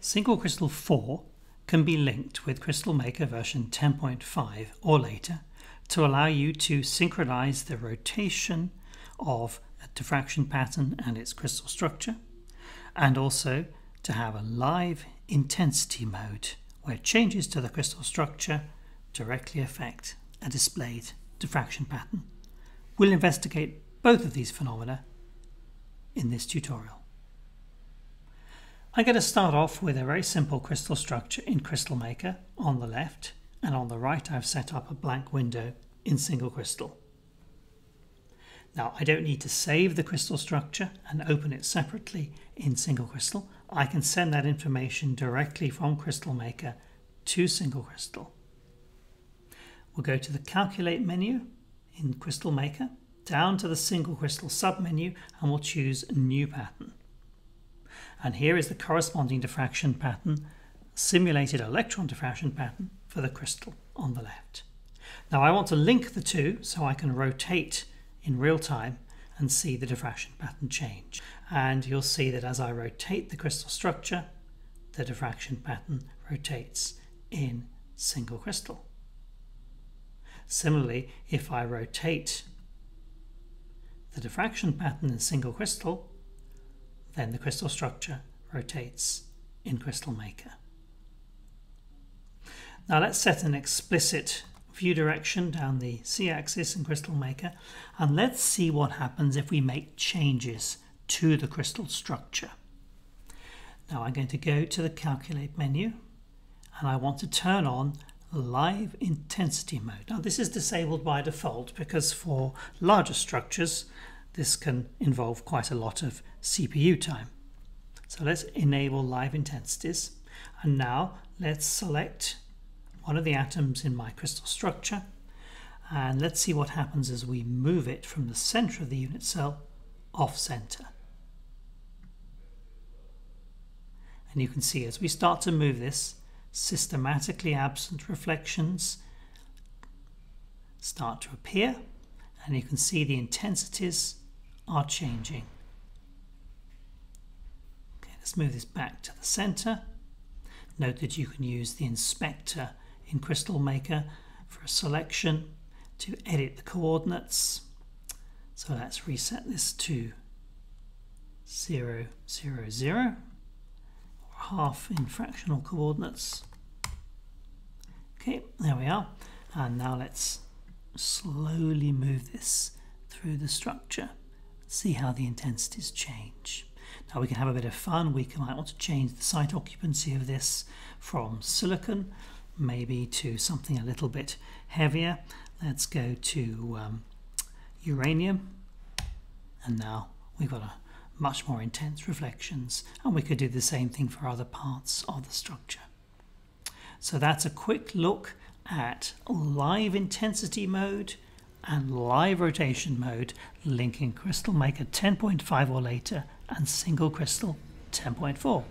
SingleCrystal 4 can be linked with CrystalMaker version 10.5 or later to allow you to synchronize the rotation of a diffraction pattern and its crystal structure, and also to have a live intensity mode where changes to the crystal structure directly affect a displayed diffraction pattern. We'll investigate both of these phenomena in this tutorial. I'm going to start off with a very simple crystal structure in CrystalMaker on the left and on the right I've set up a blank window in SingleCrystal. Now I don't need to save the crystal structure and open it separately in SingleCrystal. I can send that information directly from CrystalMaker to SingleCrystal. We'll go to the calculate menu in CrystalMaker, down to the SingleCrystal submenu and we'll choose new pattern. And here is the corresponding diffraction pattern, simulated electron diffraction pattern for the crystal on the left. Now I want to link the two so I can rotate in real time and see the diffraction pattern change. And you'll see that as I rotate the crystal structure, the diffraction pattern rotates in SingleCrystal. Similarly, if I rotate the diffraction pattern in SingleCrystal, then the crystal structure rotates in CrystalMaker. Now let's set an explicit view direction down the c-axis in CrystalMaker and let's see what happens if we make changes to the crystal structure. Now I'm going to go to the calculate menu and I want to turn on live intensity mode. Now this is disabled by default because for larger structures this can involve quite a lot of CPU time. So let's enable live intensities. And now let's select one of the atoms in my crystal structure. And let's see what happens as we move it from the center of the unit cell off center. And you can see as we start to move this, systematically absent reflections start to appear and you can see the intensities are changing. Okay, let's move this back to the center. Note that you can use the inspector in CrystalMaker for a selection to edit the coordinates. So let's reset this to 0, 0, 0, or half in fractional coordinates. Okay, there we are. And now let's slowly move this through the structure see how the intensities change. Now we can have a bit of fun. We might want to change the site occupancy of this from silicon maybe to something a little bit heavier. Let's go to um, uranium and now we've got a much more intense reflections and we could do the same thing for other parts of the structure. So that's a quick look at live intensity mode and live rotation mode linking CrystalMaker 10.5 or later and SingleCrystal 10.4.